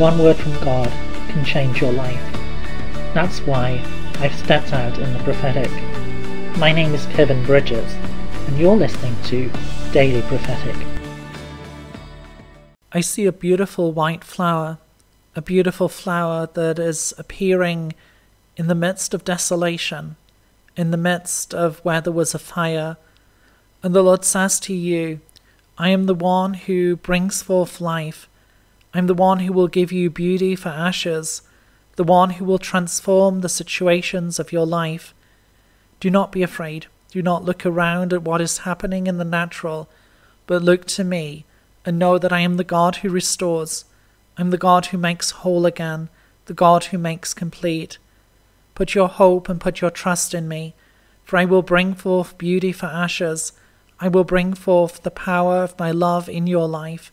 one word from God can change your life. That's why I've stepped out in the prophetic. My name is Kevin Bridges, and you're listening to Daily Prophetic. I see a beautiful white flower, a beautiful flower that is appearing in the midst of desolation, in the midst of where there was a fire. And the Lord says to you, I am the one who brings forth life. I'm the one who will give you beauty for ashes, the one who will transform the situations of your life. Do not be afraid. Do not look around at what is happening in the natural, but look to me and know that I am the God who restores. I'm the God who makes whole again, the God who makes complete. Put your hope and put your trust in me, for I will bring forth beauty for ashes. I will bring forth the power of my love in your life,